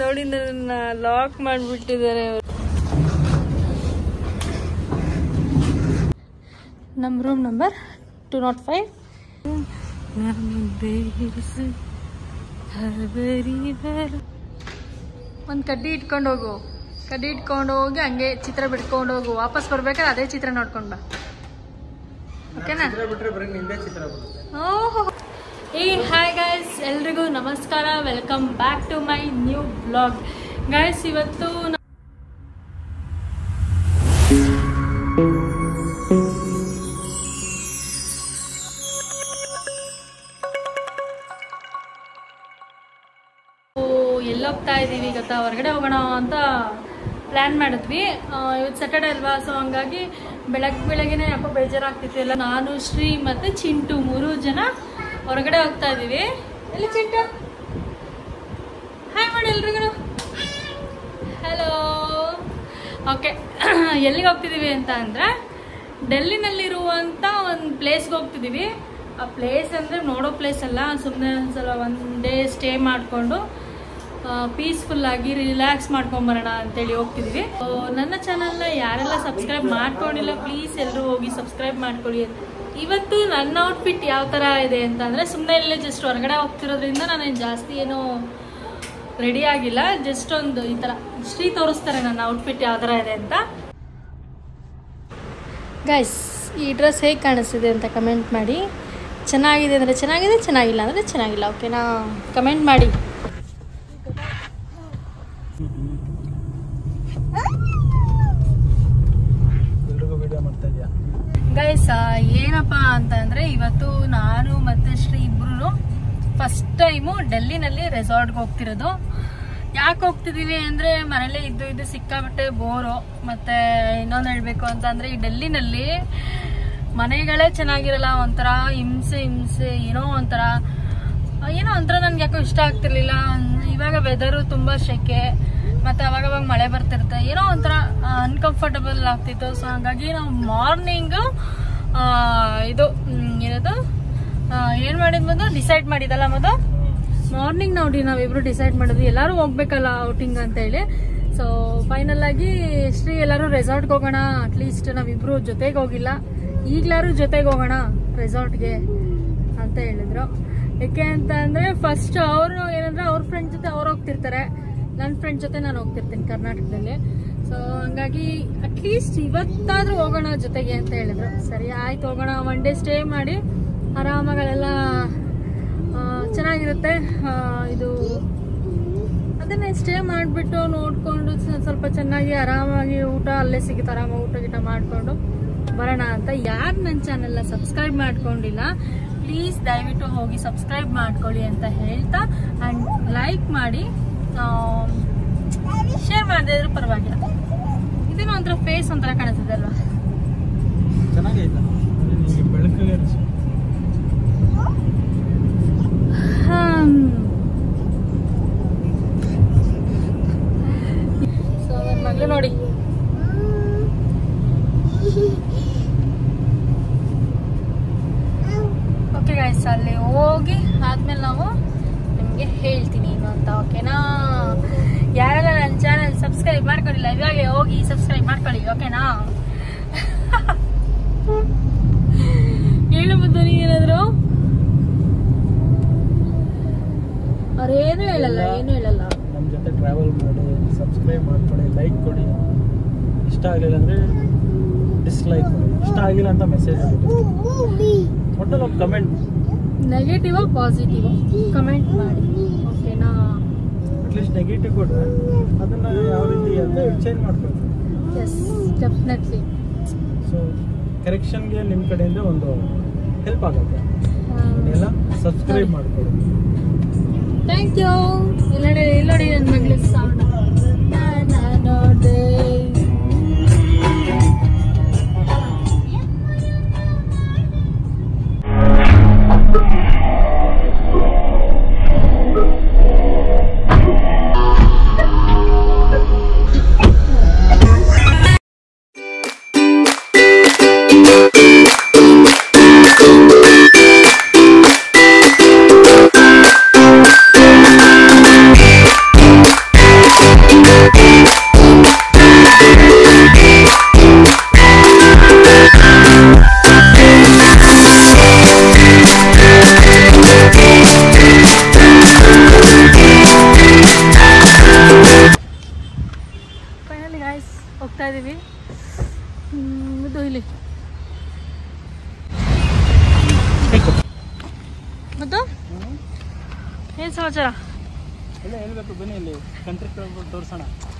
ನೋಡಿ ನನ್ನ ಲಾಕ್ ಮಾಡಿಬಿಟ್ಟಿದ್ದಾರೆ ನಮ್ಮ room number two nought five ಒಂದು ಕಡ್ಡಿ ಇಟ್ಕೊಂಡು ಹೋಗು. ಕಡ್ಡಿ ಇಟ್ಕೊಂಡು ಹೋಗಿ ಹಂಗೆ ಚಿತ್ರ ಬಿಟ್ಕೊಂಡು ಹೋಗು. ವಾಪಸ್ ಬರ್ಬೇಕಾದ್ರೆ ಅದೇ ಚಿತ್ರ ನೋಡ್ಕೊಂಡು ಬಾ. ಓಕೆನಾ ಬಿಟ್ರೆ ಬರೀ ನಿಂದೆ ಚಿತ್ರ ಬರುತ್ತೆ. ಓಹೋ. ಏ ಹಾಯ್ ಗಾಯ್ಸ್ ಎಲ್ರಿಗೂ ನಮಸ್ಕಾರ. Welcome back to my new blog guys ಇವತ್ತು ಎಲ್ಲಿ ಹೋಗ್ತಾ ಇದ್ದೀವಿ ಗೊತ್ತಾ ಹೊರಗಡೆ ಹೋಗೋಣ ಅಂತ ಪ್ಲ್ಯಾನ್ ಮಾಡಿದ್ವಿ. ಇವತ್ತು ಸ್ಯಾಟರ್ಡೆ ಅಲ್ವಾ ಸೊ ಹಂಗಾಗಿ ಬೆಳಗ್ಗೆ ಬೆಳಗ್ಗೆನೇ ಯಾಕೋ ಬೇಜಾರಾಗ್ತಿತ್ತು. ಎಲ್ಲ ನಾನು, ಶ್ರೀ ಮತ್ತು ಚಿಂಟು ಮೂರು ಜನ ಹೊರಗಡೆ ಹೋಗ್ತಾ ಇದೀವಿ ಎಲ್ಲಿ ಚಿಟ್ಟ ಹಾಯ್ ಮಾಡಿ ಎಲ್ರಿಗೂ. ಹಲೋ ಓಕೆ ಎಲ್ಲಿಗೆ ಹೋಗ್ತಿದ್ದೀವಿ ಅಂತ ಅಂದರೆ ಡೆಲ್ಲಿನಲ್ಲಿರುವಂಥ ಒಂದು ಪ್ಲೇಸ್ಗೆ ಹೋಗ್ತಿದ್ದೀವಿ. ಆ ಪ್ಲೇಸ್ ಅಂದರೆ ನೋಡೋ ಪ್ಲೇಸ್ ಅಲ್ಲ ಸುಮ್ಮನೆ ಒಂದ್ಸಲ ಒನ್ ಡೇ ಸ್ಟೇ ಮಾಡಿಕೊಂಡು ಪೀಸ್ಫುಲ್ಲಾಗಿ ರಿಲ್ಯಾಕ್ಸ್ ಮಾಡ್ಕೊಂಬರೋಣ ಅಂತೇಳಿ ಹೋಗ್ತಿದ್ದೀವಿ. ನನ್ನ ಚಾನಲ್ನ ಯಾರೆಲ್ಲ ಸಬ್ಸ್ಕ್ರೈಬ್ ಮಾಡ್ಕೊಂಡಿಲ್ಲ ಪ್ಲೀಸ್ ಎಲ್ಲರೂ ಹೋಗಿ ಸಬ್ಸ್ಕ್ರೈಬ್ ಮಾಡ್ಕೊಳ್ಳಿ ಇವತ್ತು ನನ್ನ ಔಟ್ಫಿಟ್ ಯಾವ ಥರ ಇದೆ ಅಂತ ಅಂದರೆ ಸುಮ್ಮನೆ ಇಲ್ಲೇ ಜಸ್ಟ್ ಹೊರಗಡೆ ಹೋಗ್ತಿರೋದ್ರಿಂದ ನಾನು ಜಾಸ್ತಿ ಏನು ರೆಡಿ ಆಗಿಲ್ಲ. ಜಸ್ಟ್ ಒಂದು ಈ ಥರ ಶ್ರೀ ತೋರಿಸ್ತಾರೆ ನನ್ನ ಔಟ್ಫಿಟ್ ಯಾವ ಥರ ಇದೆ ಅಂತ. ಗೈಸ್ ಈ ಡ್ರೆಸ್ ಹೇಗೆ ಕಾಣಿಸ್ತಿದೆ ಅಂತ ಕಮೆಂಟ್ ಮಾಡಿ. ಚೆನ್ನಾಗಿದೆ ಅಂದರೆ ಚೆನ್ನಾಗಿದೆ, ಚೆನ್ನಾಗಿಲ್ಲ ಅಂದರೆ ಚೆನ್ನಾಗಿಲ್ಲ ಓಕೆನಾ ಕಮೆಂಟ್ ಮಾಡಿ. ಗೈಸ್ ಏನಪ್ಪ ಅಂತಂದ್ರೆ ಇವತ್ತು ನಾನು ಮತ್ತೆ ಶ್ರೀ ಇಬ್ರು ಫಸ್ಟ್ ಟೈಮು ಡೆಲ್ಲಿನಲ್ಲಿ ರೆಸಾರ್ಟ್ಗೆ ಹೋಗ್ತಿರೋದು. ಯಾಕೆ ಹೋಗ್ತಿದೀವಿ ಅಂದ್ರೆ ಮನೇಲೇ ಇದ್ದು ಇದ್ದು ಸಿಕ್ಕಾಬಿಟ್ಟೆ ಬೋರು ಮತ್ತೆ ಇನ್ನೊಂದು ಹೇಳಬೇಕು ಅಂತ ಅಂದರೆ ಈ ಡೆಲ್ಲಿನಲ್ಲಿ ಮನೆಗಳೇ ಚೆನ್ನಾಗಿರಲ್ಲ, ಒಂಥರ ಹಿಂಸೆ ಹಿಂಸೆ, ಏನೋ ಒಂಥರ ಏನೋ ಒಂಥರ ನನ್ಗೆ ಯಾಕೋ ಇಷ್ಟ ಆಗ್ತಿರ್ಲಿಲ್ಲ. ಇವಾಗ ವೆದರು ತುಂಬಾ ಸೆಕೆ ಮತ್ತು ಅವಾಗ ಅವಾಗ ಮಳೆ ಬರ್ತಿರುತ್ತೆ. ಏನೋ ಒಂಥರ ಅನ್ಕಂಫರ್ಟಬಲ್ ಆಗ್ತಿತ್ತು. ಸೊ ಹಾಗಾಗಿ ನಾವು ಮಾರ್ನಿಂಗು ಇದು ಏನದು? ಏನು ಮೊದಲು ಡಿಸೈಡ್ ಮಾಡಿದಲ್ಲ ಮೊದಲು ಮಾರ್ನಿಂಗ್ ನೋಡಿ ನಾವಿಬ್ರು ಡಿಸೈಡ್ ಮಾಡಿದ್ವಿ. ಎಲ್ಲರೂ ಹೋಗ್ಬೇಕಲ್ಲ ಔಟಿಂಗ್ ಅಂತ ಹೇಳಿ. ಸೊ ಫೈನಲ್ ಆಗಿ ಶ್ರೀ ಎಲ್ಲರೂ ರೆಸಾರ್ಟ್ಗೆ ಹೋಗೋಣ. ಅಟ್ಲೀಸ್ಟ್ ನಾವಿಬ್ರು ಜೊತೆಗೆ ಹೋಗಿಲ್ಲ. ಈಗ್ಲಾರು ಜೊತೆಗೆ ಹೋಗೋಣ ರೆಸಾರ್ಟ್ಗೆ ಅಂತ ಹೇಳಿದ್ರು. ಯಾಕೆ ಅಂತ ಅಂದ್ರೆ ಫಸ್ಟ್ ಅವರು ಏನಂದ್ರೆ ಅವ್ರ ಫ್ರೆಂಡ್ ಜೊತೆ ಅವ್ರು ಹೋಗ್ತಿರ್ತಾರೆ. ನನ್ನ ಫ್ರೆಂಡ್ ಜೊತೆ ನಾನು ಹೋಗ್ತಿರ್ತೀನಿ ಕರ್ನಾಟಕದಲ್ಲಿ. ಸೊ ಹಂಗಾಗಿ ಅಟ್ಲೀಸ್ಟ್ ಇವತ್ತಾದ್ರೂ ಹೋಗೋಣ ಜೊತೆಗೆ ಅಂತ ಹೇಳಿದ್ರು. ಸರಿ, ಆಯ್ತು ಹೋಗೋಣ. ಒನ್ ಡೇ ಸ್ಟೇ ಮಾಡಿ ಆರಾಮಗಳೆಲ್ಲ ಚೆನ್ನಾಗಿರುತ್ತೆ. ಇದು ಅದನ್ನೇ ಸ್ಟೇ ಮಾಡಿಬಿಟ್ಟು ನೋಡಿಕೊಂಡು ಸ್ವಲ್ಪ ಚೆನ್ನಾಗಿ ಆರಾಮಾಗಿ ಊಟ ಅಲ್ಲೇ ಸಿಗುತ್ತೆ. ಆರಾಮಾಗಿ ಊಟ ಗೀಟ ಮಾಡಿಕೊಂಡು ಬರೋಣ ಅಂತ. ಯಾರು ನನ್ನ ಚಾನೆಲ್ನ ಸಬ್ಸ್ಕ್ರೈಬ್ ಮಾಡ್ಕೊಂಡಿಲ್ಲ ಪ್ಲೀಸ್ ದಯವಿಟ್ಟು ಹೋಗಿ ಸಬ್ಸ್ಕ್ರೈಬ್ ಮಾಡ್ಕೊಳ್ಳಿ ಅಂತ ಹೇಳ್ತಾ ಆ್ಯಂಡ್ ಲೈಕ್ ಮಾಡಿ. ಶೇರ್ ಮಾಡದೇ ಇದ್ರೂ ಪರವಾಗಿಲ್ಲ. ಇದೇನೋ ಒಂಥರ ಫೇಸ್ ಒಂಥರ ಕಾಣಿಸ್ತದೆ ಅಲ್ವಾ ನೋಡಿ. ಓಕೆ ಗಾಯ್ಸ್ ಅಲ್ಲಿ ಹೋಗಿ ಆದ್ಮೇಲೆ ನಾವು ನಿಮಗೆ ಹೇಳ್ತೀನಿ ಇನ್ನು ಅಂತ ಓಕೆನಾ ಯಾರೆಲ್ಲ ನನ್ನ ಚಾನಲ್ ಸಬ್ಸ್ಕ್ರೈಬ್ ಮಾಡ್ಕೊಂಡಿಲ್ಲ ಇವಾಗಲೇ ಹೋಗಿ ಸಬ್ಸ್ಕ್ರೈಬ್ ಮಾಡ್ಕೊಳ್ಳಿ ಓಕೆನಾ ಹೇಳಬಹುದು ನೀನೇನಾದ್ರು ಅವ್ರೇನು ಹೇಳಲ್ಲ ಏನು ಹೇಳಲ್ಲ. ನಮ್ಮ ಜೊತೆ ಟ್ರಾವೆಲ್ ಮಾಡಿ ಸಬ್ಸ್ಕ್ರೈಬ್ ಮಾಡ್ಕೊಳ್ಳಿ ಲೈಕ್ ಕೊಡಿ. ಇಷ್ಟ ಆಗಲಿಲ್ಲ ಅಂದರೆ ಡಿಸ್ಲೈಕ್ ಕೊಡಿ. ಇಷ್ಟ ಆಗಿಲ್ಲ ಅಂತ ಮೆಸೇಜ್ ಒಟ್ಟಲ್ಲಿ ಒಂದು ಕಮೆಂಟ್ ನೆಗೆಟಿವ್ ಪಾಸಿಟಿವ್ ಕಮೆಂಟ್ ಮಾಡಿ. ಓಕೆನಾ ಅಟ್ಲೀಸ್ಟ್ ನೆಗೆಟಿವ್ ಕೊಟ್ಟರೆ ಅದನ್ನು ಯಾವ ರೀತಿ ಅಂತ ಚೇಂಜ್ ಮಾಡ್ಕೊಳ್ತೀವಿ ಎಸ್ ಡೆಫಿನೆಟ್ಲಿ ಸೊ ಕರೆಕ್ಷನ್ಗೆ ನಿಮ್ಮ ಕಡೆಯಿಂದ ಒಂದು ಹೆಲ್ಪ್ ಆಗುತ್ತೆ. ಎಲ್ಲ ಸಬ್ಸ್ಕ್ರೈಬ್ ಮಾಡ್ಕೊಳ್ಳಿ. ಥ್ಯಾಂಕ್ ಯು ಇಲ್ಲ ನೋಡಿ ನನ್ನ ಮಗಳಿಗೆ ಸೌಂಡ್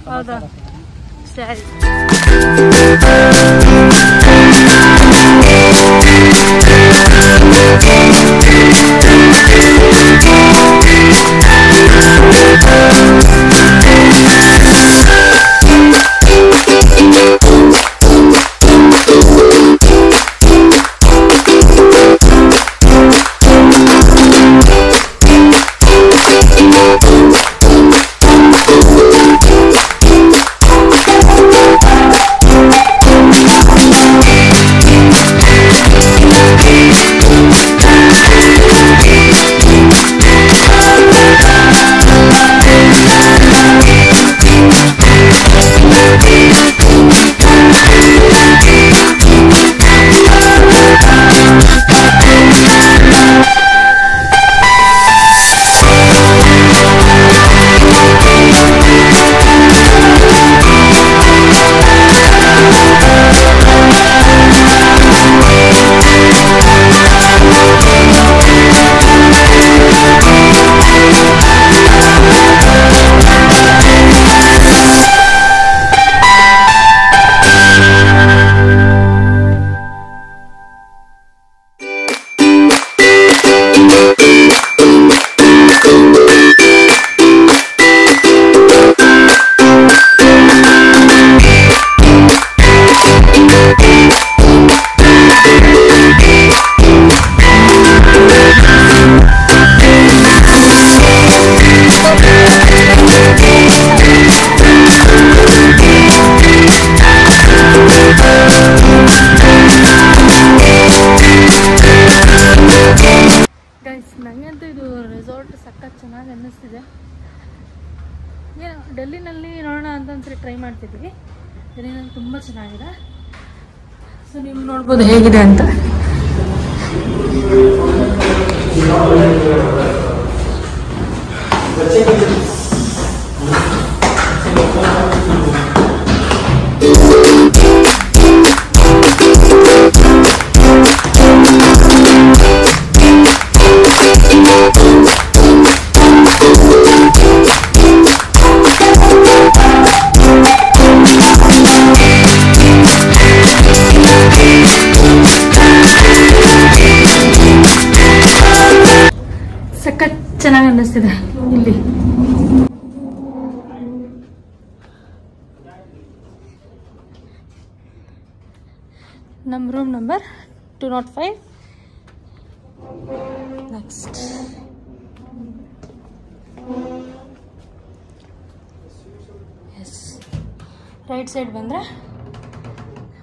ತೋರಿಸೋಣ ಹೌದಾ ಡೆಲ್ಲಿನಲ್ಲಿ ನೋಡೋಣ ಅಂತ ಒಂದ್ಸರಿ ಟ್ರೈ ಮಾಡ್ತಿದ್ವಿ. ಡೆಲ್ಲಿನಲ್ಲಿ ತುಂಬ ಚೆನ್ನಾಗಿದೆ. ಸೊ ನೀವು ನೋಡ್ಬೋದು ಹೇಗಿದೆ ಅಂತ. ಚೆನ್ನಾಗಿ ಇಲ್ಲಿ. ನಮ್ಮ room number two nought five next is right side ಬಂದರೆ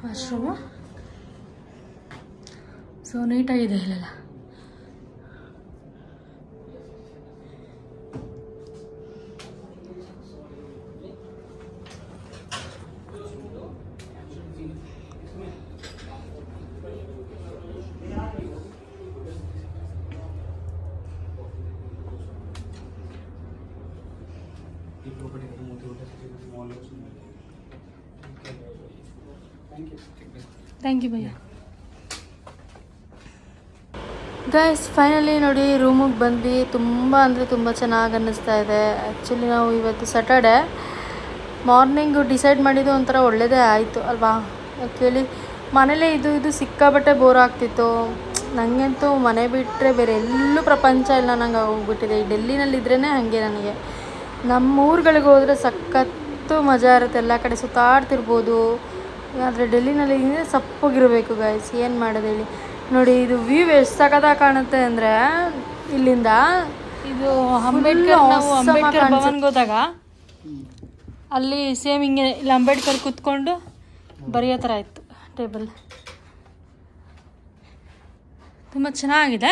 ವಾಶ್ರೂಮು ಸೊ ನೀಟಾಗಿದೆ ಇಲ್ಲೆಲ್ಲ. ಥ್ಯಾಂಕ್ ಯು ಭಯ್ಯ ಗೈಸ್ ಫೈನಲಿ ನೋಡಿ ರೂಮಿಗೆ ಬಂದ್ವಿ. ತುಂಬ ಅಂದರೆ ತುಂಬ ಚೆನ್ನಾಗಿ ಅನ್ನಿಸ್ತಾ ಇದೆ. ಆ್ಯಕ್ಚುಲಿ ನಾವು ಇವತ್ತು ಸ್ಯಾಟರ್ಡೆ ಮಾರ್ನಿಂಗು ಡಿಸೈಡ್ ಮಾಡಿದ್ದು ಒಂಥರ ಒಳ್ಳೆಯದೇ ಆಯಿತು, ಅಲ್ವಾ? ಆ್ಯಕ್ಚುಲಿ ಮನೇಲೇ ಇದು ಇದು ಸಿಕ್ಕಾಬಟ್ಟೆ ಬೋರ್ ಆಗ್ತಿತ್ತು. ನನಗಂತೂ ಮನೆ ಬಿಟ್ಟರೆ ಬೇರೆ ಎಲ್ಲೂ ಪ್ರಪಂಚ ಇಲ್ಲ ನಂಗೆ ಹೋಗ್ಬಿಟ್ಟಿದೆ. ಈ ಡೆಲ್ಲಿನಲ್ಲಿದ್ರೇ ಹಾಗೆ ನನಗೆ. ನಮ್ಮ ಊರುಗಳಿಗೆ ಹೋದರೆ ಸಖತ್ತು ಮಜಾ ಇರುತ್ತೆ. ಎಲ್ಲ ಕಡೆ ಸುತ್ತಾಡ್ತಿರ್ಬೋದು. ಆದರೆ ಡೆಲ್ಲಿನಲ್ಲಿ ಹಿಂಗೆ ಸಪ್ಪಗಿರಬೇಕು ಗಾಯ್ಸ್ ಏನು ಮಾಡೋದು ಹೇಳಿ? ನೋಡಿ ಇದು ವ್ಯೂ ಎಷ್ಟು ಸಖತ್ತಾಗಿ ಕಾಣುತ್ತೆ ಅಂದರೆ ಇಲ್ಲಿಂದ ಇದು ಅಂಬೇಡ್ಕರ್ ನಾವು ಅಂಬೇಡ್ಕರ್. ಭವನ್ಗೆ ಹೋದಾಗ ಅಲ್ಲಿ ಸೇಮ್ ಹಿಂಗೆ ಇಲ್ಲಿ ಅಂಬೇಡ್ಕರ್ ಕೂತ್ಕೊಂಡು ಬರೆಯೋ ಥರ ಇತ್ತು ಟೇಬಲ್. ತುಂಬ ಚೆನ್ನಾಗಿದೆ.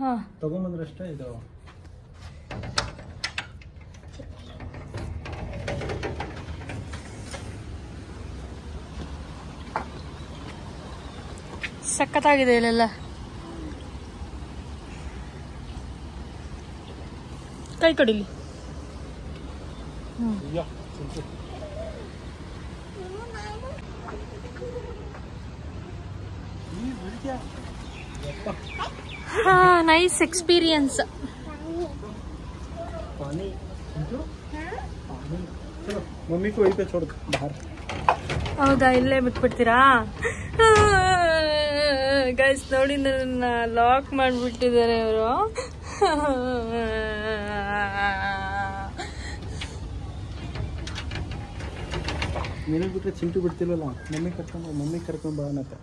ಹಾಂ. ತಗೊಂಬಂದ್ರಷ್ಟೇ ಇದು. ಸಖತ್ತಾಗಿದೆ ಇಲ್ಲೆಲ್ಲ. ಕೈ ಕಡಿಲಿ. ಹಾ ನೈಸ್ ಎಕ್ಸ್ಪೀರಿಯನ್ಸ್ ಹೌದಾ ಇಲ್ಲೇ ಬಿಟ್ಬಿಡ್ತೀರಾ? ಗೈಸ್ ನೋಡಿ ನನ್ನ ಲಾಕ್ ಮಾಡಿಬಿಟ್ಟಿದ್ದಾರೆ ಅವರು ನಿನಗೆ ಬಿಟ್ಟರೆ ಚಿಂಟು ಬಿಡ್ತಿಲ್ಲ ಮಮ್ಮಿ ಕರ್ಕೊಂಡು ಮಮ್ಮಿ ಕರ್ಕೊಂಡು ಬಾ ಅನ್ನತ್ತೆ.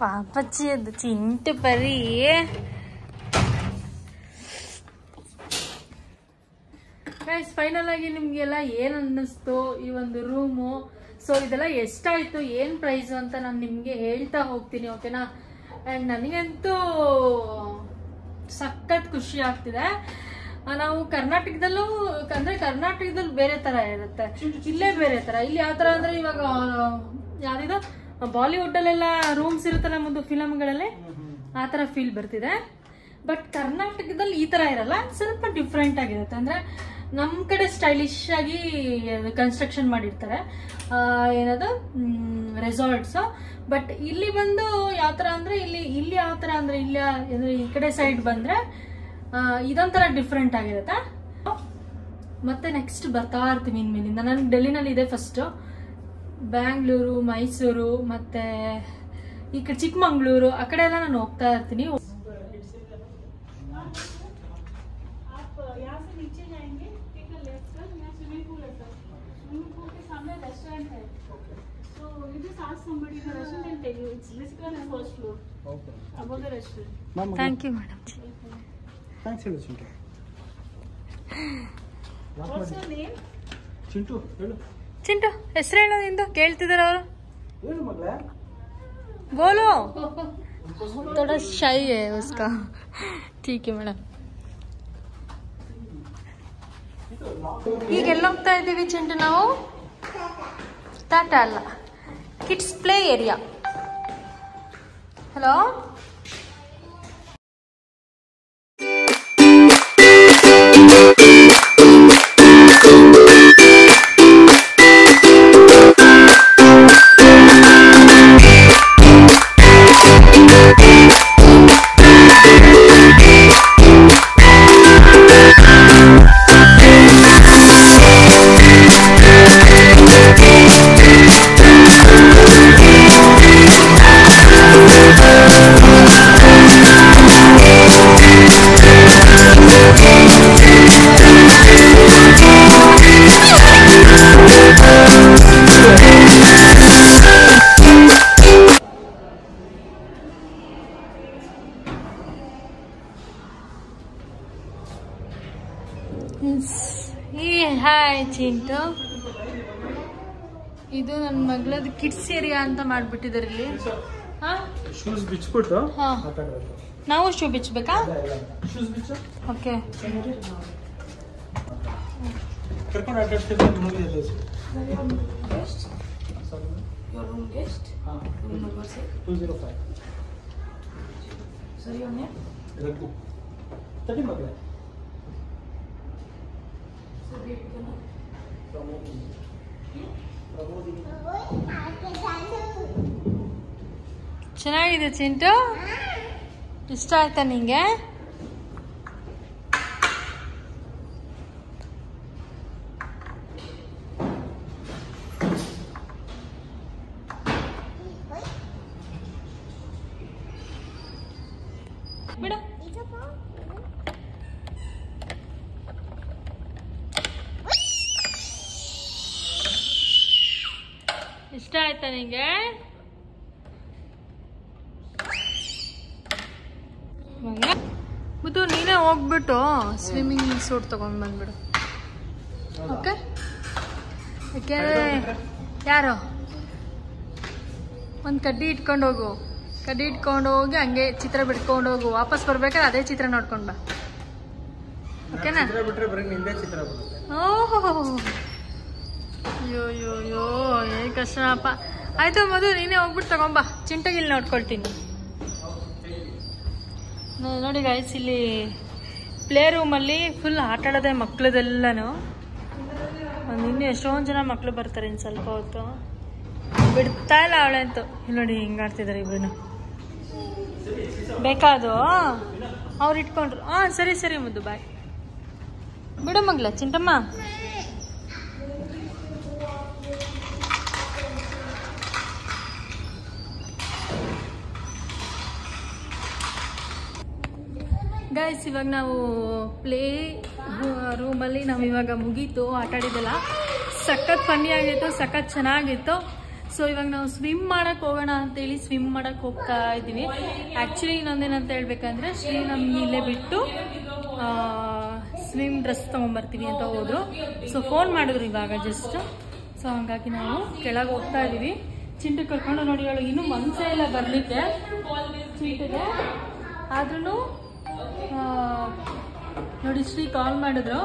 ಪಾಪಚ್ಚಿ ಅದು ಚಿಂಟು ಪರಿ. ಗೈಸ್ ಫೈನಲ್ ಆಗಿ ನಿಮ್ಗೆಲ್ಲ ಏನ್ ಅನ್ನಿಸ್ತು ಈ ಒಂದು ರೂಮು ಸೊ ಇದೆಲ್ಲ ಎಷ್ಟಾಯ್ತು? ಏನ್ ಪ್ರೈಸ್ ಅಂತ ನಾನು ನಿಮ್ಗೆ ಹೇಳ್ತಾ ಹೋಗ್ತೀನಿ ಓಕೆನಾ ಅಂಡ್ ನನಗಂತೂ ಸಖತ್ ಖುಷಿ ಆಗ್ತಿದೆ. ನಾವು ಕರ್ನಾಟಕದಲ್ಲೂ ಅಂದ್ರೆ ಕರ್ನಾಟಕದಲ್ಲಿ ಬೇರೆ ತರ ಇರುತ್ತೆ. ಇಲ್ಲೇ ಬೇರೆ ತರ. ಇಲ್ಲಿ ಯಾವ ತರ ಅಂದ್ರೆ ಇವಾಗ ಯಾವ್ದಿದು? ಬಾಲಿವುಡ್ ಅಲ್ಲೆಲ್ಲ ರೂಮ್ಸ್ ಇರುತ್ತಲ್ಲ ಒಂದು ಫಿಲಮ್ಗಳಲ್ಲಿ ಆ ತರ ಫೀಲ್ ಬರ್ತಿದೆ. ಬಟ್ ಕರ್ನಾಟಕದಲ್ಲಿ ಈ ತರ ಇರಲ್ಲ. ಸ್ವಲ್ಪ ಡಿಫ್ರೆಂಟ್ ಆಗಿರುತ್ತೆ. ಅಂದ್ರೆ ನಮ್ ಕಡೆ ಸ್ಟೈಲಿಶ್ ಆಗಿ ಕನ್ಸ್ಟ್ರಕ್ಷನ್ ಮಾಡಿರ್ತಾರೆ. ಏನದು? ರೆಸಾರ್ಟ್ಸ್ ಬಟ್ ಇಲ್ಲಿ ಬಂದು ಯಾವ ತರ ಅಂದ್ರೆ ಇಲ್ಲಿ ಇಲ್ಲಿ ಯಾವ ತರ ಅಂದ್ರೆ ಇಲ್ಲಿ ಈ ಕಡೆ ಸೈಡ್ ಬಂದ್ರೆ ಇದೊಂಥರ ಡಿಫ್ರೆಂಟ್ ಆಗಿರುತ್ತೆ. ಮತ್ತೆ ನೆಕ್ಸ್ಟ್ ಬರ್ತಾ ಇರ್ತೀವಿ ಇನ್ಮೇಲಿಂದ. ನಾನು ಡೆಲ್ಲಿನಲ್ಲಿ ಇದೆ ಫಸ್ಟ್ ಬ್ಯಾಂಗ್ಳೂರು, ಮೈಸೂರು, ಮತ್ತೆ ಈ ಕಡೆ ಚಿಕ್ಕಮಂಗ್ಳೂರು ಆ ಕಡೆ ಎಲ್ಲ ನಾನು ಹೋಗ್ತಾ ಇರ್ತೀನಿ. somebody in the restaurant and tell you it's basically on the first floor okay above the restaurant ma'am thank you madam thanks ಹೇಳು ಚಿಂಟು ಯಾಕ್ what's ಮಾಡಿ? your name ಚಿಂಟು ಹೇಳು ಚಿಂಟು ಹೆಸರು ಹೇಳೋ ನಿಂದು ಕೇಳ್ತಿದಾರ ಅವರು ಹೇಳು ಮಗಳೇ बोलो थोड़ा शाई है उसका ठीक है ಮೇಡಮ್ ಈಗ ಎಲ್ಲ ಹೋಗ್ತಾ ಇದ್ದೀವಿ ಚಿಂಟು ನಾವು ತಾಟ ಅಲ್ಲ Kids play area hello hi ಇದು ನನ್ನ ಮಗಳದ್ ಕಿಡ್ಸ್ ಏರಿಯಾ ಅಂತ ಮಾಡ್ಬಿಟ್ಟಿದ್ದಾರೆ ಇಲ್ಲಿ. ಹಾ? ಶೂಸ್ ಬಿಚ್ಬಿಟ್ಟು. ನಾವು ಶೂ ಬಿಚ್ಚಬೇಕಾ ಓಕೆ? ರಘು. ಮಗಳೇ. ಚೆನ್ನಾಗಿದೆ ಚಿಂಟು? ಇಷ್ಟ ಆಯ್ತಾ ನಿಂಗೆ ಬಿಡು ಇಷ್ಟ ಆಯ್ತಾ ನಿಂಗೆ? ಮುದ್ದು ನೀನೇ ಹೋಗ್ಬಿಟ್ಟು ಸ್ವಿಮ್ಮಿಂಗ್ ಸೂಟ್ ತಗೊಂಡ್ ಬಂದ್ಬಿಡು. ಓಕೆ ಯಾಕೆಂದ್ರೆ ಯಾರು? ಒಂದು ಕಡ್ಡಿ ಇಟ್ಕೊಂಡು ಹೋಗು. ಕಡ್ಡಿ ಇಟ್ಕೊಂಡು ಹೋಗಿ ಹಂಗೆ ಚಿತ್ರ ಬಿಟ್ಕೊಂಡು ಹೋಗು. ವಾಪಸ್ ಬರ್ಬೇಕಾದ್ರೆ ಅದೇ ಚಿತ್ರ ನೋಡ್ಕೊಂಡ್ ಬಾ. ಓಕೆನಾ ಓಹೋ! ಅಯ್ಯೋ ಅಯ್ಯೋ ಅಯ್ಯೋ ಏ ಕಷ್ಟನಪ್ಪ. ಆಯ್ತು ಮಧು, ನೀನೇ ಹೋಗ್ಬಿಟ್ಟು ತಗೊಂಬ ಚಿಂಟಗಿಲ್ ನೋಡ್ಕೊಳ್ತೀನಿ. ನೋಡಿ ಗಾಯ್ಸ್ ಇಲ್ಲಿ ಪ್ಲೇ ರೂಮಲ್ಲಿ ಫುಲ್ ಆಟ ಆಡೋದೆ ಮಕ್ಳದೆಲ್ಲನೂ. ನಿನ್ನೆ ಎಷ್ಟೊಂದು ಜನ ಮಕ್ಕಳು ಬರ್ತಾರೆ ಇನ್ನು ಸ್ವಲ್ಪ ಹೊತ್ತು. ಬಿಡ್ತಾ ಇಲ್ಲ ಅವಳೆ ಅಂತ. ನೋಡಿ ಹಿಂಗೆ ಆಡ್ತಿದ್ದಾರೆ ಇಬ್ಬರು ಬೇಕಾದು? ಅವ್ರು ಇಟ್ಕೊಂಡ್ರು. ಹಾಂ, ಸರಿ ಸರಿ ಮುದ್ದು ಬಾಯ್ ಬಿಡು ಮಗ್ಲ ಚಿಂಟಮ್ಮ ಗೈಸ್ ಇವಾಗ ನಾವು ಪ್ಲೇ ರೂಮಲ್ಲಿ ನಾವು ಇವಾಗ ಮುಗೀತು, ಆಟ ಆಡಿದ್ದೆಲ್ಲ. ಸಖತ್ ಫನ್ನಿ ಆಗಿತ್ತು, ಸಖತ್ ಚೆನ್ನಾಗಿತ್ತು. ಸೊ ಇವಾಗ ನಾವು ಸ್ವಿಮ್ ಮಾಡಕ್ ಹೋಗೋಣ ಅಂತೇಳಿ ಸ್ವಿಮ್ ಮಾಡಕ್ಕೆ ಹೋಗ್ತಾ ಇದ್ದೀವಿ. ಆ್ಯಕ್ಚುಲಿ ಇನ್ನೊಂದೇನಂತ ಹೇಳ್ಬೇಕಂದ್ರೆ, ಶ್ರೀ ನಮ್ಗೆ ಇಲ್ಲೇ ಬಿಟ್ಟು ಸ್ವಿಮ್ ಡ್ರೆಸ್ ತೊಗೊಂಬರ್ತೀವಿ ಅಂತ ಹೋದ್ರು. ಸೊ ಫೋನ್ ಮಾಡಿದ್ರು ಇವಾಗ ಜಸ್ಟ್ ಸೊ ಹಂಗಾಗಿ ನಾವು ಕೆಳಗೆ ಹೋಗ್ತಾ ಇದ್ದೀವಿ. ಚಿಂಟು ಕರ್ಕೊಂಡು ನೋಡಿ ಅವಳು ಇನ್ನೂ ಮನಸ್ಸೇ ಇಲ್ಲ ಬರಲಿಕ್ಕೆ. ಚಿಂಟಿಗೆ ಆದ್ರೂ ನೋಡಿ ಶ್ರೀ ಕಾಲ್ ಮಾಡಿದ್ರು.